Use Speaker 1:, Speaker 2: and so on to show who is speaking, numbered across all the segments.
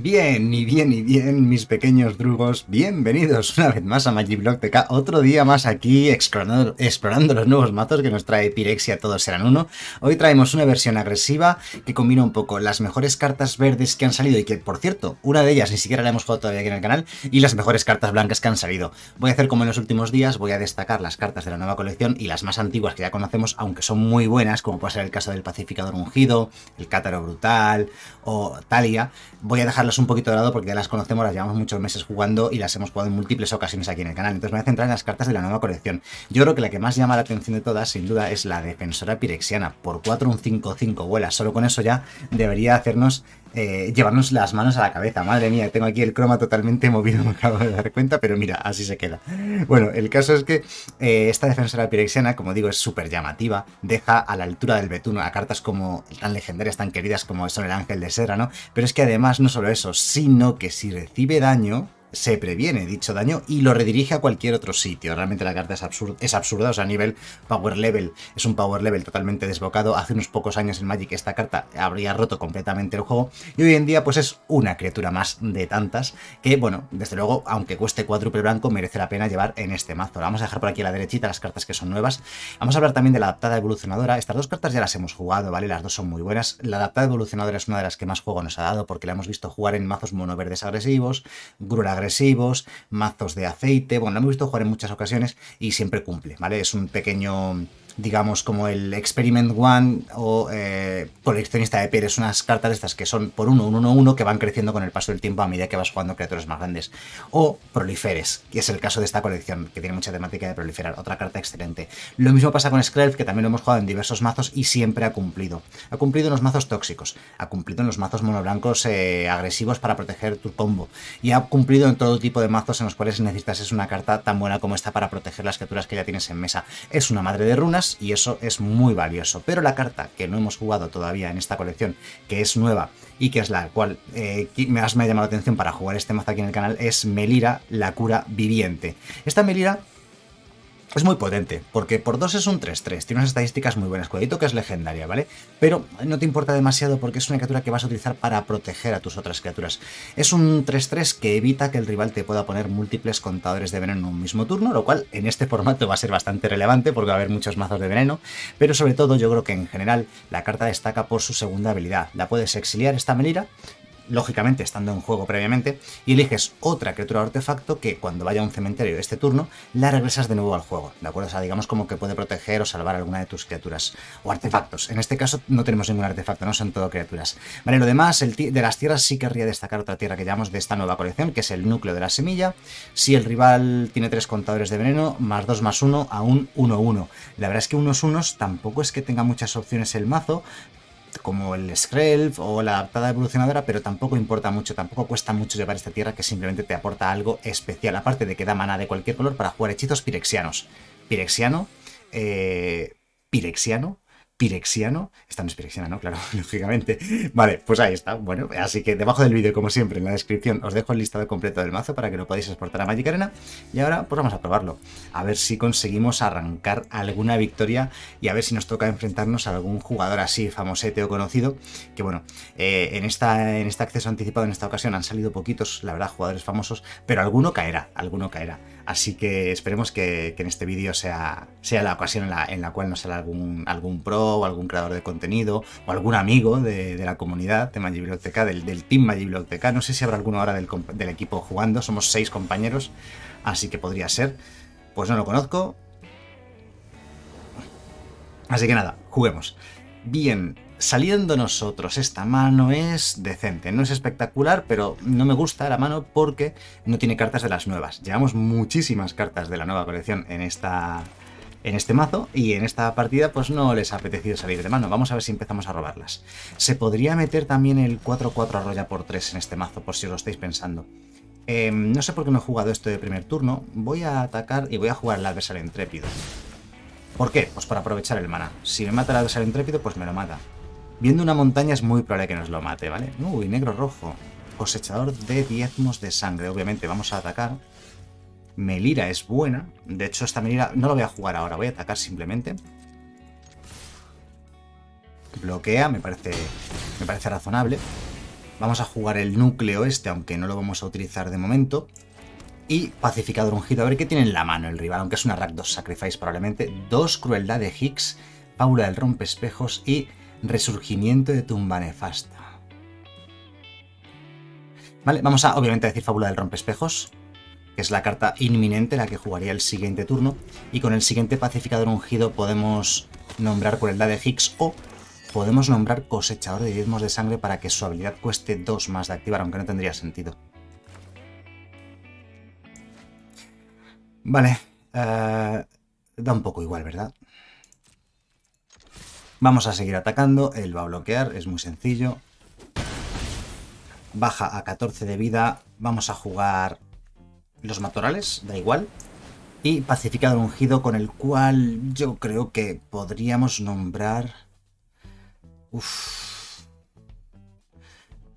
Speaker 1: Bien, y bien, y bien, mis pequeños drugos, bienvenidos una vez más a Magiblock TK, otro día más aquí explorando, explorando, los nuevos mazos que nos trae Pirexia, todos serán uno. Hoy traemos una versión agresiva que combina un poco las mejores cartas verdes que han salido y que, por cierto, una de ellas ni siquiera la hemos jugado todavía aquí en el canal, y las mejores cartas blancas que han salido. Voy a hacer como en los últimos días, voy a destacar las cartas de la nueva colección y las más antiguas que ya conocemos, aunque son muy buenas, como puede ser el caso del Pacificador Ungido, el Cátaro Brutal o Talia. Voy a dejarlas un poquito de lado porque ya las conocemos, las llevamos muchos meses jugando y las hemos jugado en múltiples ocasiones aquí en el canal. Entonces me voy a centrar en las cartas de la nueva colección. Yo creo que la que más llama la atención de todas, sin duda, es la Defensora Pirexiana. Por 4 un 5-5 vuela. Solo con eso ya debería hacernos eh, llevarnos las manos a la cabeza. Madre mía, tengo aquí el croma totalmente movido, me acabo de dar cuenta, pero mira, así se queda. Bueno, el caso es que eh, esta defensora pirexiana, como digo, es súper llamativa, deja a la altura del betún a cartas como tan legendarias, tan queridas como son el ángel de Serra, ¿no? Pero es que además no solo eso, sino que si recibe daño, se previene dicho daño y lo redirige a cualquier otro sitio. Realmente la carta es, es absurda, o sea, a nivel power level, es un power level totalmente desbocado. Hace unos pocos años en Magic esta carta habría roto completamente el juego y hoy en día pues es una criatura más de tantas que, bueno, desde luego, aunque cueste cuádruple blanco, merece la pena llevar en este mazo. Vamos a dejar por aquí a la derechita las cartas que son nuevas. Vamos a hablar también de la adaptada evolucionadora. Estas dos cartas ya las hemos jugado, ¿vale? Las dos son muy buenas. La adaptada evolucionadora es una de las que más juego nos ha dado porque la hemos visto jugar en mazos monoverdes agresivos, Grura agresivos, mazos de aceite, bueno, lo hemos visto jugar en muchas ocasiones y siempre cumple, ¿vale? Es un pequeño digamos, como el Experiment One o eh, coleccionista de Pérez, unas cartas de estas que son por uno, uno, uno, que van creciendo con el paso del tiempo a medida que vas jugando criaturas más grandes. O proliferes, que es el caso de esta colección, que tiene mucha temática de proliferar, otra carta excelente. Lo mismo pasa con Skrelv, que también lo hemos jugado en diversos mazos y siempre ha cumplido. Ha cumplido en los mazos tóxicos, ha cumplido en los mazos monoblancos eh, agresivos para proteger tu combo, y ha cumplido en todo tipo de mazos en los cuales necesitas es una carta tan buena como esta para proteger las criaturas que ya tienes en mesa. Es una madre de runas, y eso es muy valioso. Pero la carta que no hemos jugado todavía en esta colección, que es nueva y que es la cual eh, me ha llamado la atención para jugar este mazo aquí en el canal, es Melira, la cura viviente. Esta Melira es muy potente, porque por 2 es un 3-3, tiene unas estadísticas muy buenas, cuidadito que es legendaria, ¿vale? Pero no te importa demasiado porque es una criatura que vas a utilizar para proteger a tus otras criaturas. Es un 3-3 que evita que el rival te pueda poner múltiples contadores de veneno en un mismo turno, lo cual en este formato va a ser bastante relevante porque va a haber muchos mazos de veneno, pero sobre todo yo creo que en general la carta destaca por su segunda habilidad. La puedes exiliar esta Melira lógicamente estando en juego previamente, y eliges otra criatura o artefacto que cuando vaya a un cementerio este turno, la regresas de nuevo al juego, ¿de acuerdo? O sea, digamos como que puede proteger o salvar alguna de tus criaturas o artefactos. En este caso no tenemos ningún artefacto, no son todo criaturas. Vale, lo demás, el de las tierras sí querría destacar otra tierra que llamamos de esta nueva colección, que es el núcleo de la semilla. Si el rival tiene tres contadores de veneno, más 2 más 1 a un 1-1. La verdad es que unos unos tampoco es que tenga muchas opciones el mazo, como el Skrelv o la adaptada evolucionadora, pero tampoco importa mucho, tampoco cuesta mucho llevar esta tierra que simplemente te aporta algo especial, aparte de que da mana de cualquier color para jugar hechizos pirexianos. Pirexiano, eh, pirexiano, pirexiano. Esta no es pirexiana, ¿no? Claro, lógicamente. Vale, pues ahí está. Bueno, así que debajo del vídeo, como siempre, en la descripción os dejo el listado completo del mazo para que lo podáis exportar a Magic Arena. Y ahora, pues vamos a probarlo. A ver si conseguimos arrancar alguna victoria y a ver si nos toca enfrentarnos a algún jugador así famosete o conocido. Que bueno, eh, en, esta, en este acceso anticipado en esta ocasión han salido poquitos, la verdad, jugadores famosos, pero alguno caerá, alguno caerá. Así que esperemos que, en este vídeo sea, sea la ocasión en la, en la cual nos sale algún, algún pro o algún creador de contenido o algún amigo de, la comunidad de Magibiblioteca, del, del team Magibiblioteca. No sé si habrá alguno ahora del, del equipo jugando, somos seis compañeros, así que podría ser. Pues no lo conozco. Así que nada, juguemos. Bien, saliendo nosotros esta mano es decente, no es espectacular, pero no me gusta la mano porque no tiene cartas de las nuevas. Llevamos muchísimas cartas de la nueva colección en esta en este mazo y en esta partida pues no les ha apetecido salir de mano. Vamos a ver si empezamos a robarlas. Se podría meter también el 4-4 arrolla por 3 en este mazo, por si os lo estáis pensando. Em, no sé por qué no he jugado esto de primer turno. Voy a atacar y voy a jugar al adversario intrépido. ¿Por qué? Pues para aprovechar el mana. Si me mata el adversario intrépido, pues me lo mata. Viendo una montaña es muy probable que nos lo mate, ¿vale? Uy, negro rojo. Cosechador de diezmos de sangre. Obviamente vamos a atacar. Melira es buena. De hecho, esta Melira no lo voy a jugar ahora. Voy a atacar simplemente. Bloquea, me parece, me parece razonable. Vamos a jugar el núcleo este, aunque no lo vamos a utilizar de momento. Y pacificador ungido, a ver qué tiene en la mano el rival, aunque es una Rakdos Sacrifice probablemente. Dos Crueldad de Higgs, Paula del Rompespejos y Resurgimiento de Tumba Nefasta. Vale, vamos a obviamente decir Fábula del Rompespejos, que es la carta inminente, la que jugaría el siguiente turno. Y con el siguiente Pacificador Ungido podemos nombrar Crueldad de Higgs o podemos nombrar cosechador de diezmos de sangre para que su habilidad cueste 2 más de activar, aunque no tendría sentido. Vale, eh, da un poco igual, ¿verdad? Vamos a seguir atacando, él va a bloquear, es muy sencillo. Baja a 14 de vida, vamos a jugar los matorrales, da igual. Y pacificador ungido con el cual yo creo que podríamos nombrar... Uf.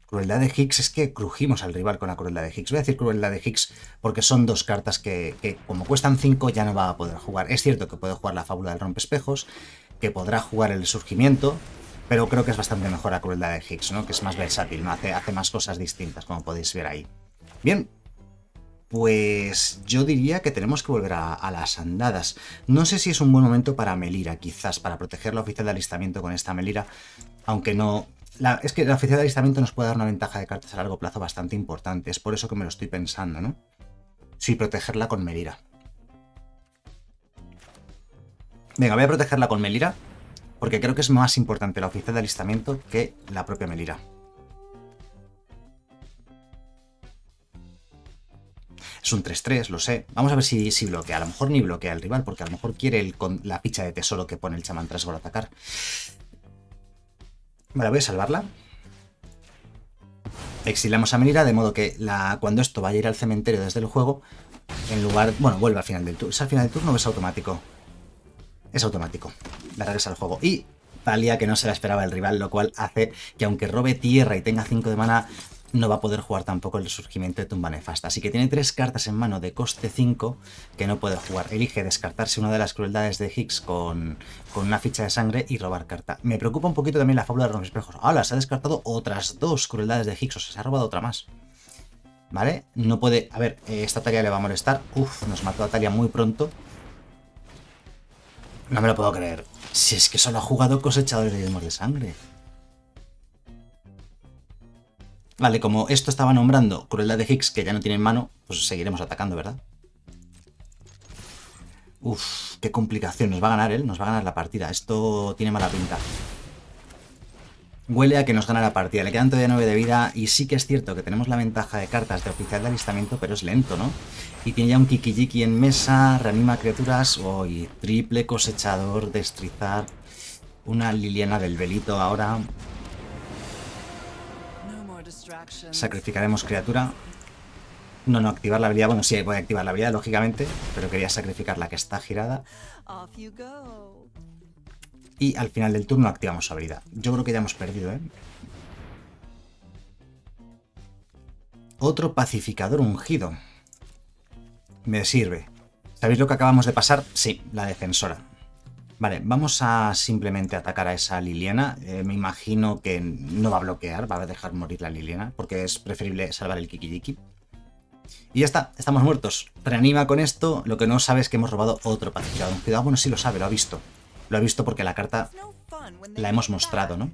Speaker 1: Crueldad de Higgs es que crujimos al rival con la crueldad de Higgs. Voy a decir crueldad de Higgs porque son dos cartas que, como cuestan 5 ya no va a poder jugar. Es cierto que puede jugar la fábula del rompespejos, que podrá jugar el surgimiento, pero creo que es bastante mejor la crueldad de Higgs, ¿no? Que es más versátil, ¿no? Hace, hace más cosas distintas, como podéis ver ahí. Bien, pues yo diría que tenemos que volver a, las andadas. No sé si es un buen momento para Melira, quizás, para proteger la oficial de alistamiento con esta Melira, aunque no... es que la oficial de alistamiento nos puede dar una ventaja de cartas a largo plazo bastante importante, es por eso que me lo estoy pensando, ¿no? Sí, protegerla con Melira. Venga, voy a protegerla con Melira, porque creo que es más importante la oficial de alistamiento que la propia Melira. Es un 3-3, lo sé. Vamos a ver si, bloquea. A lo mejor ni bloquea el rival, porque a lo mejor quiere la ficha de tesoro que pone el chamán tras por atacar. Vale, voy a salvarla. Exiliamos a Menira, de modo que cuando esto vaya a ir al cementerio desde el juego, en lugar... Bueno, vuelve al final del turno. ¿Es al final del turno es automático? Es automático. La regresa al juego. Y Talia, que no se la esperaba el rival, lo cual hace que aunque robe tierra y tenga 5 de mana, no va a poder jugar tampoco el resurgimiento de tumba nefasta. Así que tiene tres cartas en mano de coste 5 que no puede jugar. Elige descartarse una de las crueldades de Higgs con, con una ficha de sangre y robar carta. Me preocupa un poquito también la fábula de los espejos. ¡Hala! Se ha descartado otras dos crueldades de Higgs, o sea, se ha robado otra más. ¿Vale? No puede... A ver, eh, esta tarea le va a molestar. Uf, nos mató a Talia muy pronto. No me lo puedo creer. Si es que solo ha jugado cosechadores de de sangre. Vale, como esto estaba nombrando crueldad de Higgs que ya no tiene en mano, pues seguiremos atacando, ¿verdad? Uf, qué complicación. Nos va a ganar él, nos va a ganar la partida. Esto tiene mala pinta. Huele a que nos gana la partida. Le quedan todavía 9 de vida y sí que es cierto que tenemos la ventaja de cartas de oficial de alistamiento, pero es lento, ¿no? Y tiene ya un Kikijiki en mesa, reanima criaturas, oh, triple cosechador, destrizar, una Liliana del Velito ahora. Sacrificaremos criatura. No, no, activar la habilidad. Bueno, sí, voy a activar la habilidad, lógicamente, pero quería sacrificar la que está girada. Y al final del turno activamos su habilidad. Yo creo que ya hemos perdido, ¿eh? Otro pacificador ungido. Me sirve. ¿Sabéis lo que acabamos de pasar? Sí, la defensora. Vale, vamos a simplemente atacar a esa Liliana. Eh, me imagino que no va a bloquear, va a dejar morir la Liliana, porque es preferible salvar el Kikijiki. Y ya está, estamos muertos. Reanima con esto, lo que no sabe es que hemos robado otro pacificador. Cuidado, bueno, sí lo sabe, lo ha visto. Lo ha visto porque la carta la hemos mostrado, ¿no?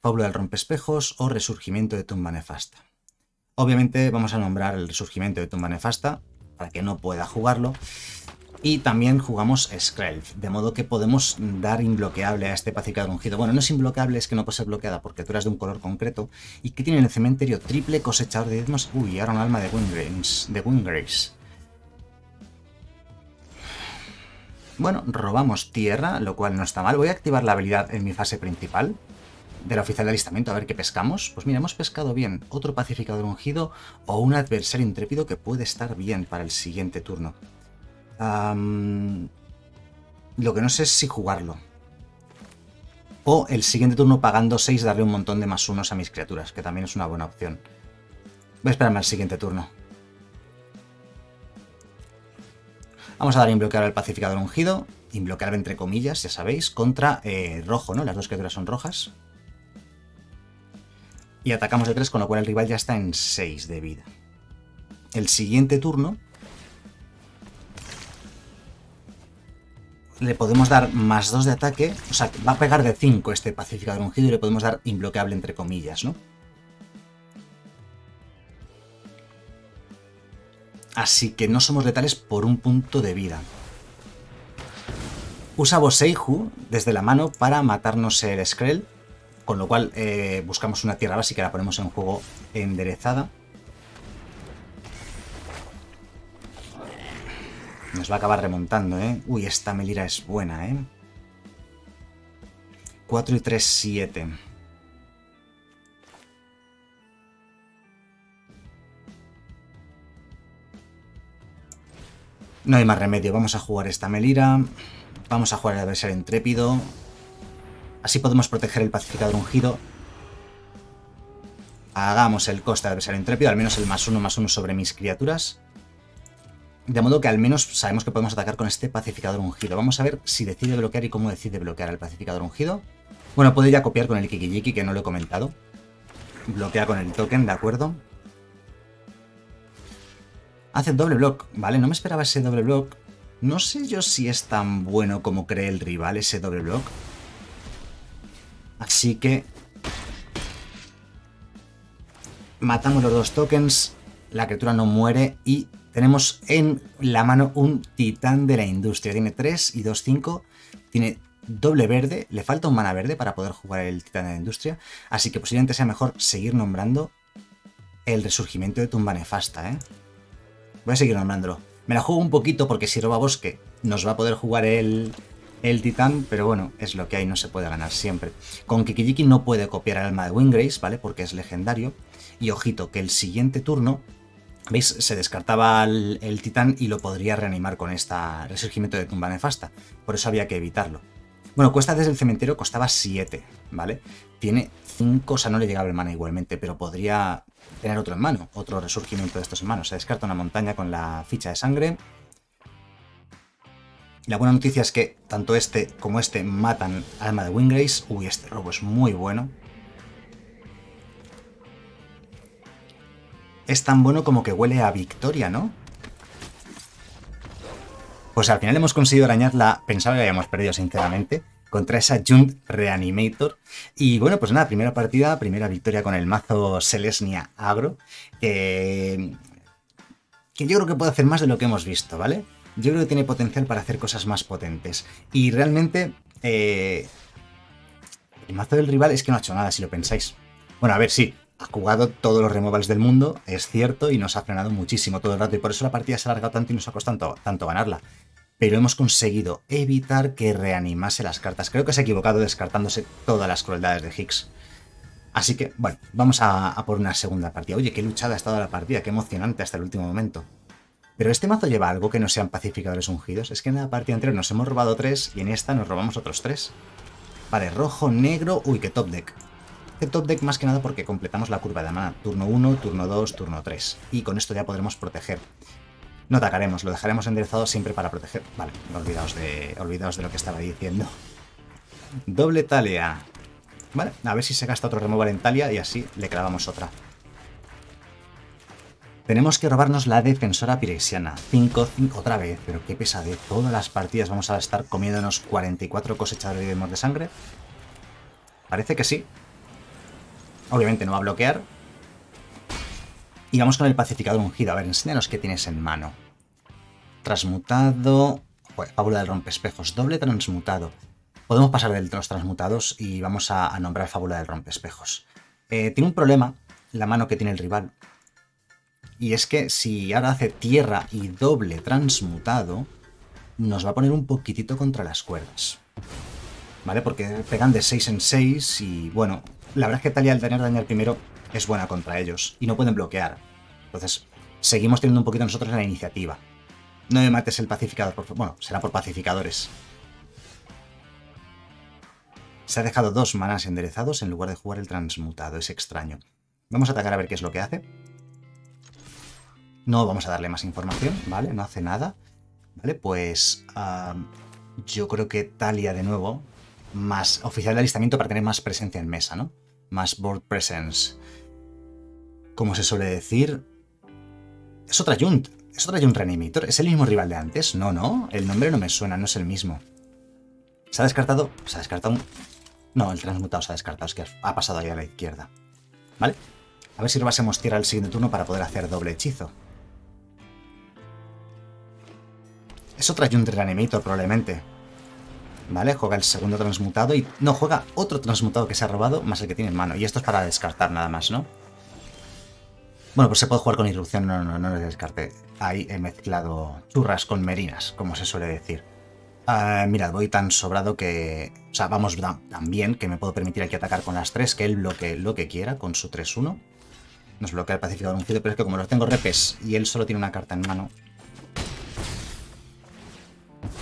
Speaker 1: Pablo del Rompespejos o Resurgimiento de Tumba Nefasta. Obviamente vamos a nombrar el Resurgimiento de Tumba Nefasta para que no pueda jugarlo. Y también jugamos Skrelv, de modo que podemos dar imbloqueable a este pacificador ungido. Bueno, no es imbloqueable, es que no puede ser bloqueada porque tú eres de un color concreto. Y que tiene en el cementerio triple cosechador de diezmos. Uy, ahora un alma de Wingrace. De Wingrace. Bueno, robamos tierra, lo cual no está mal. Voy a activar la habilidad en mi fase principal de la oficial de alistamiento a ver qué pescamos. Pues mira, hemos pescado bien otro pacificador ungido o un adversario intrépido que puede estar bien para el siguiente turno lo que no sé es si jugarlo. O el siguiente turno pagando 6 darle un montón de más unos a mis criaturas, que también es una buena opción. Voy a esperarme al siguiente turno. Vamos a dar inbloquear al pacificador ungido. Inbloquear entre comillas, ya sabéis, contra eh, rojo, ¿no? Las dos criaturas son rojas. Y atacamos de 3, con lo cual el rival ya está en 6 de vida. El siguiente turno le podemos dar más 2 de ataque. O sea, va a pegar de 5 este pacificador ungido y le podemos dar imbloqueable entre comillas, ¿no? Así que no somos letales por un punto de vida. Usa Boseiju desde la mano para matarnos el Skrell. Con lo cual eh, buscamos una tierra básica la ponemos en juego enderezada. Nos va a acabar remontando, ¿eh? Uy, esta Melira es buena, ¿eh? 4 y 3, 7. No hay más remedio, vamos a jugar esta Melira. Vamos a jugar el adversario intrépido. Así podemos proteger el pacificador ungido. Hagamos el coste de adversario intrépido, al menos el más uno más uno sobre mis criaturas. De modo que al menos sabemos que podemos atacar con este pacificador ungido. Vamos a ver si decide bloquear y cómo decide bloquear el pacificador ungido. Bueno, puede ya copiar con el Kikijiki, que no lo he comentado. Bloquea con el token, ¿de acuerdo? Hace doble block, ¿vale? No me esperaba ese doble block. No sé yo si es tan bueno como cree el rival ese doble block. Así que... Matamos los dos tokens, la criatura no muere y tenemos en la mano un titán de la industria. Tiene 3 y 2, 5. Tiene doble verde. Le falta un mana verde para poder jugar el titán de la industria. Así que posiblemente sea mejor seguir nombrando el resurgimiento de tumba nefasta. ¿eh? Voy a seguir nombrándolo. Me la juego un poquito porque si roba bosque nos va a poder jugar el, el titán, pero bueno, es lo que hay, no se puede ganar siempre. Con Kikijiki no puede copiar el alma de Wingrace, ¿vale? Porque es legendario. Y ojito, que el siguiente turno, ¿veis? Se descartaba el, titán y lo podría reanimar con este resurgimiento de tumba nefasta. Por eso había que evitarlo. Bueno, cuesta desde el cementerio, costaba 7, ¿vale? Tiene 5, o sea, no le llegaba el mana igualmente, pero podría tener otro en mano, otro resurgimiento de estos en mano. Se descarta una montaña con la ficha de sangre la buena noticia es que tanto este como este matan alma de Wingrace. Uy, este robo es muy bueno. Es tan bueno como que huele a victoria, ¿no? Pues al final hemos conseguido arañarla. Pensaba que habíamos perdido, sinceramente. Contra esa Junt Reanimator. Y bueno, pues nada, primera partida, primera victoria con el mazo Selesnia Agro. que yo creo que puede hacer más de lo que hemos visto, ¿vale? yo creo que tiene potencial para hacer cosas más potentes. Y realmente, eh, el mazo del rival es que no ha hecho nada, si lo pensáis. Bueno, a ver, sí, ha jugado todos los removals del mundo, es cierto, y nos ha frenado muchísimo todo el rato, y por eso la partida se ha alargado tanto y nos ha costado tanto, tanto ganarla. Pero hemos conseguido evitar que reanimase las cartas. Creo que se ha equivocado descartándose todas las crueldades de Higgs. Así que, bueno, vamos a, por una segunda partida. Oye, qué luchada ha estado la partida, qué emocionante hasta el último momento. Pero este mazo lleva algo que no sean pacificadores ungidos. Es que en la partida anterior nos hemos robado tres y en esta nos robamos otros tres. Vale, rojo, negro... Uy, qué top deck. Qué top deck más que nada porque completamos la curva de mana. Turno 1, turno 2, turno 3. Y con esto ya podremos proteger. No atacaremos, lo dejaremos enderezado siempre para proteger. Vale, olvidaos de, olvidaos de lo que estaba diciendo. Doble talia. Vale, a ver si se gasta otro removal en talia y así le clavamos otra. Tenemos que robarnos la defensora pirexiana. 5, 5, otra vez, pero qué pesadez. Todas las partidas vamos a estar comiéndonos 44 cosechadores de sangre. Parece que sí. Obviamente no va a bloquear. Y vamos con el pacificador ungido. A ver, enséñanos qué tienes en mano. Transmutado. Fábula del rompespejos. Doble transmutado. Podemos pasar de los transmutados y vamos a, nombrar fábula del rompespejos. Eh, tiene un problema la mano que tiene el rival. Y es que si ahora hace tierra y doble transmutado, nos va a poner un poquitito contra las cuerdas. ¿Vale? Porque pegan de 6 en 6 y bueno, la verdad es que Talia al tener daño al primero es buena contra ellos y no pueden bloquear. Entonces, seguimos teniendo un poquito nosotros la iniciativa. No me mates el pacificador, Bueno, será por pacificadores. Se ha dejado dos manas enderezados en lugar de jugar el transmutado, es extraño. Vamos a atacar a ver qué es lo que hace. No vamos a darle más información, ¿vale? No hace nada. Vale, pues yo creo que Talia de nuevo, más oficial de alistamiento para tener más presencia en mesa, ¿no? más Board Presence. Como se suele decir, es otra Junt. Es otra Junt Reanimator. ¿Es el mismo rival de antes? No, no. El nombre no me suena, no es el mismo. ¿Se ha descartado? Se ha descartado un... No, el transmutado se ha descartado. Es que ha pasado ahí a la izquierda. ¿Vale? A ver si robásemos tierra el siguiente turno para poder hacer doble hechizo. Es otra Junt Reanimator probablemente. ¿Vale? Juega el segundo transmutado y... No, juega otro transmutado que se ha robado más el que tiene en mano. Y esto es para descartar nada más, ¿no? Bueno, pues se puede jugar con irrupción, no, no, no, no descarte. Ahí he mezclado churras con merinas, como se suele decir. Uh, mirad, voy tan sobrado que... O sea, vamos tan bien que me puedo permitir aquí atacar con las tres, que él bloquee lo que quiera con su 3-1. Nos bloquea el pacificador ungido, pero es que como los tengo repes y él solo tiene una carta en mano,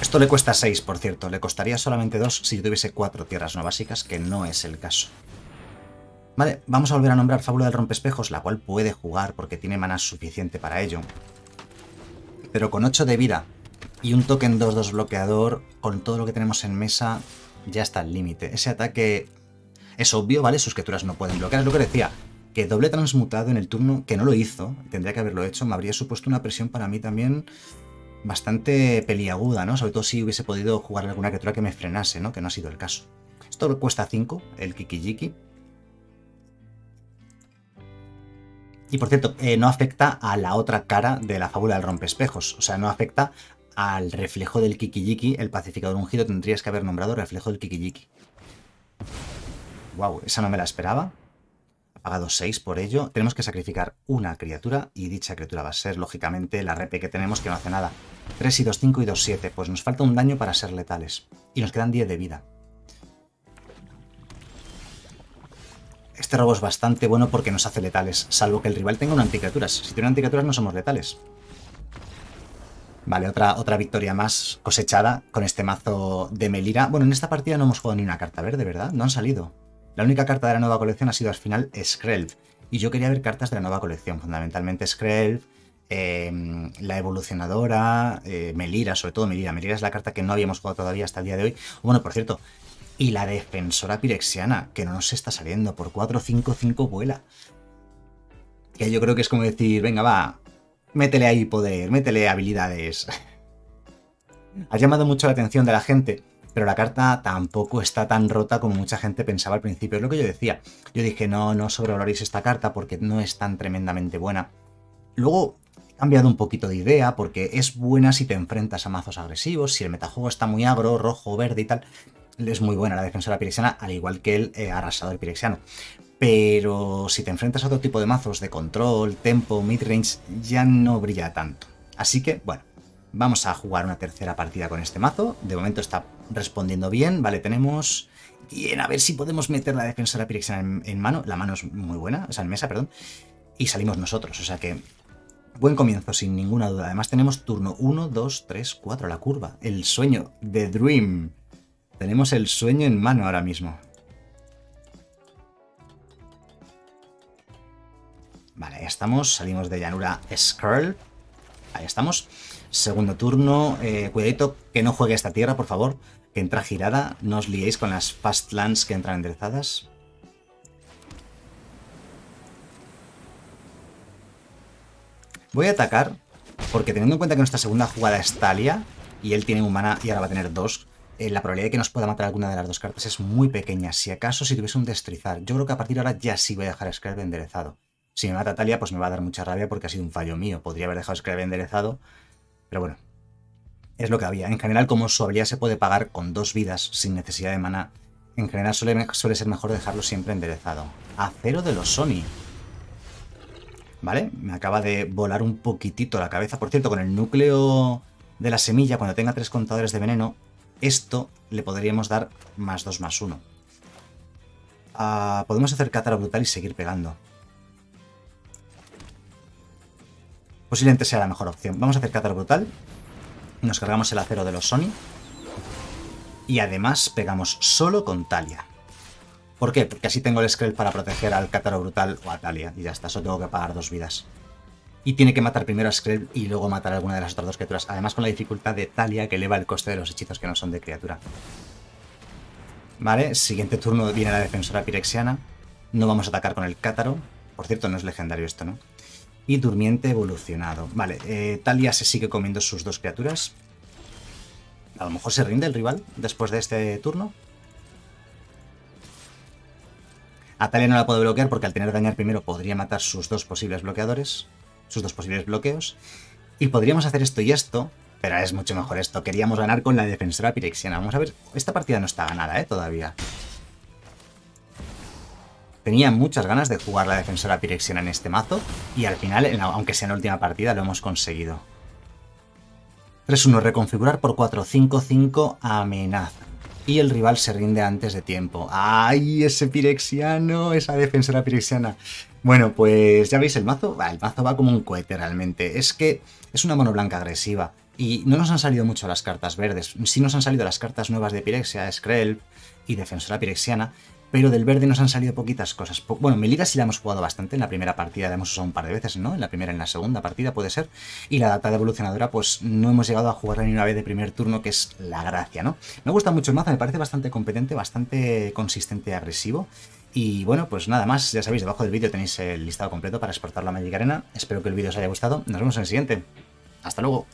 Speaker 1: esto le cuesta 6, por cierto. Le costaría solamente 2 si tuviese 4 tierras no básicas, que no es el caso. Vale, vamos a volver a nombrar Fábula del Rompespejos, la cual puede jugar porque tiene mana suficiente para ello. Pero con 8 de vida y un token 2-2 bloqueador, con todo lo que tenemos en mesa, ya está el límite. Ese ataque es obvio, ¿vale? Sus criaturas no pueden bloquear. Es lo que decía, que doble transmutado en el turno, que no lo hizo, tendría que haberlo hecho, me habría supuesto una presión para mí también bastante peliaguda, ¿no? Sobre todo si hubiese podido jugar alguna criatura que me frenase, ¿no? Que no ha sido el caso. Esto cuesta 5, el Kikijiki. Y por cierto, eh, no afecta a la otra cara de la fábula del rompespejos. O sea, no afecta al reflejo del Kikijiki. El pacificador ungido tendrías que haber nombrado reflejo del Kikijiki. Wow, esa no me la esperaba pagado 6 por ello, tenemos que sacrificar una criatura y dicha criatura va a ser, lógicamente, la repe que tenemos que no hace nada. 3 y 2, 5 y 2, 7. Pues nos falta un daño para ser letales. Y nos quedan 10 de vida. Este robo es bastante bueno porque nos hace letales, salvo que el rival tenga una anticriaturas. Si tiene anticriaturas no somos letales. Vale, otra, otra victoria más cosechada con este mazo de Melira. Bueno, en esta partida no hemos jugado ni una carta verde, ¿verdad? No han salido. La única carta de la nueva colección ha sido al final Skrelv. Y yo quería ver cartas de la nueva colección, fundamentalmente Skrelv, em, la evolucionadora, eh, Melira, sobre todo Melira. Melira es la carta que no habíamos jugado todavía hasta el día de hoy. Bueno, por cierto, y la defensora pirexiana, que no nos está saliendo, por 4-5-5 vuela. Que yo creo que es como decir, venga, va, métele ahí poder, métele habilidades. ha llamado mucho la atención de la gente pero la carta tampoco está tan rota como mucha gente pensaba al principio. Es lo que yo decía. Yo dije, no, no sobrevaloréis esta carta porque no es tan tremendamente buena. Luego he cambiado un poquito de idea porque es buena si te enfrentas a mazos agresivos, si el metajuego está muy agro, rojo, verde y tal. Es muy buena la defensora pirexiana, al igual que el eh, arrasador pirexiano. Pero si te enfrentas a otro tipo de mazos de control, tempo, midrange, ya no brilla tanto. Así que, bueno, Vamos a jugar una tercera partida con este mazo. De momento está respondiendo bien. Vale, tenemos... Bien, a ver si podemos meter la defensora Pirexiana en, mano. La mano es muy buena, o sea, en mesa, perdón. Y salimos nosotros, o sea que... Buen comienzo, sin ninguna duda. Además tenemos turno 1, 2, 3, 4, la curva. El sueño, The Dream. Tenemos el sueño en mano ahora mismo. Vale, ahí estamos. Salimos de llanura Skrull. Ahí estamos. Segundo turno, eh, cuidadito que no juegue esta tierra, por favor, que entra girada, no os liéis con las fast lands que entran enderezadas. Voy a atacar, porque teniendo en cuenta que nuestra segunda jugada es Talia, y él tiene un mana y ahora va a tener dos, eh, la probabilidad de que nos pueda matar alguna de las dos cartas es muy pequeña. Si acaso si tuviese un destrizar, yo creo que a partir de ahora ya sí voy a dejar Scrap enderezado. Si me mata Talia, pues me va a dar mucha rabia porque ha sido un fallo mío. Podría haber dejado Scrap enderezado pero bueno, es lo que había. En general, como su habilidad se puede pagar con dos vidas sin necesidad de mana, en general suele, ser mejor dejarlo siempre enderezado. Acero de los Sony. ¿Vale? Me acaba de volar un poquitito la cabeza. Por cierto, con el núcleo de la semilla, cuando tenga tres contadores de veneno, esto le podríamos dar más 2 más 1. Ah, podemos hacer cátara brutal y seguir pegando. Posiblemente sea la mejor opción. Vamos a hacer Cátaro Brutal. Nos cargamos el acero de los Sony. Y además pegamos solo con Talia. ¿Por qué? Porque así tengo el Skrell para proteger al Cátaro Brutal o a Talia. Y ya está, solo tengo que pagar dos vidas. Y tiene que matar primero a Skrell y luego matar a alguna de las otras dos criaturas. Además con la dificultad de Talia que eleva el coste de los hechizos que no son de criatura. Vale, siguiente turno viene la defensora pirexiana. No vamos a atacar con el Cátaro. Por cierto, no es legendario esto, ¿no? Y Durmiente evolucionado. Vale, eh, Talia se sigue comiendo sus dos criaturas. A lo mejor se rinde el rival después de este turno. A Talia no la puedo bloquear porque al tener dañar primero podría matar sus dos posibles bloqueadores. Sus dos posibles bloqueos. Y podríamos hacer esto y esto, pero es mucho mejor esto. Queríamos ganar con la defensora pirexiana. Vamos a ver, esta partida no está ganada, ¿eh? Todavía. Tenía muchas ganas de jugar la defensora pirexiana en este mazo y al final, aunque sea en la última partida, lo hemos conseguido. 3-1, reconfigurar por 4, 5-5, amenaza. Y el rival se rinde antes de tiempo. ¡Ay, ese pirexiano! Esa defensora pirexiana. Bueno, pues ya veis el mazo. el mazo va como un cohete realmente. Es que es una mono blanca agresiva. Y no nos han salido mucho las cartas verdes. Sí nos han salido las cartas nuevas de Pirexia, Skrelv y Defensora Pirexiana, pero del verde nos han salido poquitas cosas. Bueno, Melira sí la hemos jugado bastante, en la primera partida la hemos usado un par de veces, ¿no? En la primera y en la segunda partida puede ser. Y la data de evolucionadora, pues no hemos llegado a jugarla ni una vez de primer turno, que es la gracia, ¿no? Me gusta mucho el mazo, me parece bastante competente, bastante consistente y agresivo. Y bueno, pues nada más, ya sabéis, debajo del vídeo tenéis el listado completo para exportarlo a Magic Arena. Espero que el vídeo os haya gustado. Nos vemos en el siguiente. Hasta luego.